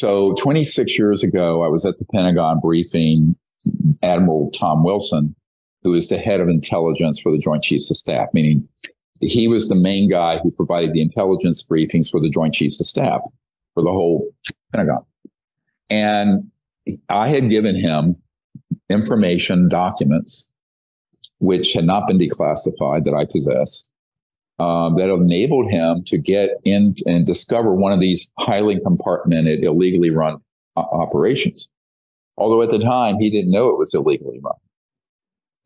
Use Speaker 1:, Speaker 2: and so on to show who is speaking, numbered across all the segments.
Speaker 1: So 26 years ago, I was at the Pentagon briefing Admiral Tom Wilson, who is the head of intelligence for the Joint Chiefs of Staff, meaning he was the main guy who provided the intelligence briefings for the Joint Chiefs of Staff for the whole Pentagon. And I had given him information, documents, which had not been declassified that I possess, um, that enabled him to get in and discover one of these highly compartmented, illegally run uh, operations. Although at the time he didn't know it was illegally run.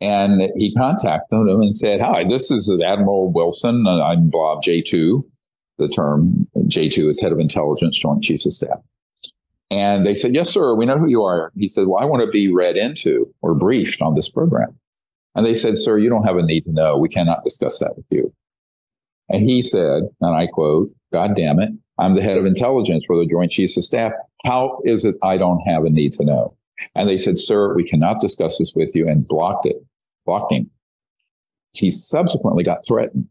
Speaker 1: And he contacted him and said, Hi, this is Admiral Wilson. I'm Blob J2. The term J2 is head of intelligence, Joint Chiefs of Staff. And they said, Yes, sir, we know who you are. He said, Well, I want to be read into or briefed on this program. And they said, Sir, you don't have a need to know. We cannot discuss that with you. And he said, and I quote, God damn it, I'm the head of intelligence for the Joint Chiefs of Staff. How is it I don't have a need to know? And they said, Sir, we cannot discuss this with you and blocked it, blocked him. He subsequently got threatened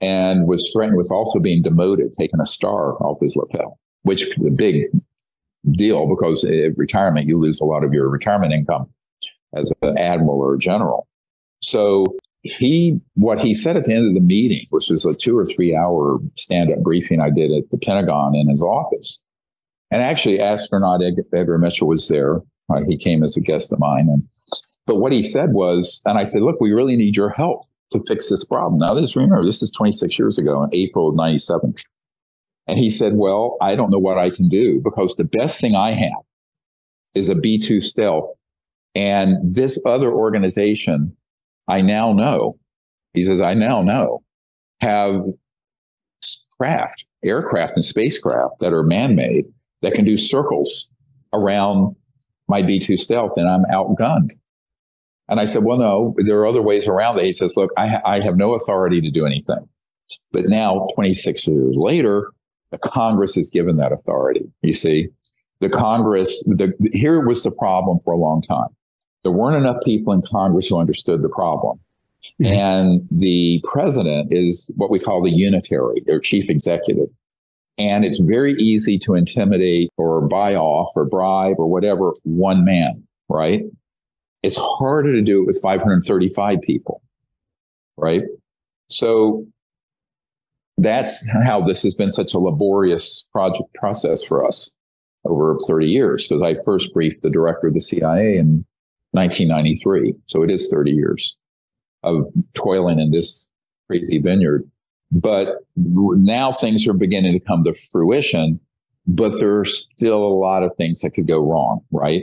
Speaker 1: and was threatened with also being demoted, taking a star off his lapel, which a big deal because retirement, you lose a lot of your retirement income as an admiral or a general. So he, what he said at the end of the meeting, which was a two or three hour stand up briefing I did at the Pentagon in his office. And actually, astronaut Ed, Edgar Mitchell was there. Uh, he came as a guest of mine. And, but what he said was, and I said, look, we really need your help to fix this problem. Now, this, remember, this is 26 years ago in April of 97. And he said, well, I don't know what I can do because the best thing I have is a B 2 stealth. And this other organization, I now know, he says, I now know, have craft, aircraft and spacecraft that are man made that can do circles around my B 2 stealth and I'm outgunned. And I said, well, no, there are other ways around that. He says, look, I, ha- I have no authority to do anything. But now, 26 years later, the Congress has given that authority. You see, the Congress, the, here was the problem for a long time. There weren't enough people in Congress who understood the problem. Mm-hmm. And the president is what we call the unitary or chief executive. And it's very easy to intimidate or buy off or bribe or whatever one man, right? It's harder to do it with 535 people, right? So that's how this has been such a laborious project process for us over 30 years because I first briefed the director of the CIA in 1993. So it is 30 years of toiling in this crazy vineyard. But now things are beginning to come to fruition, but there's still a lot of things that could go wrong, right?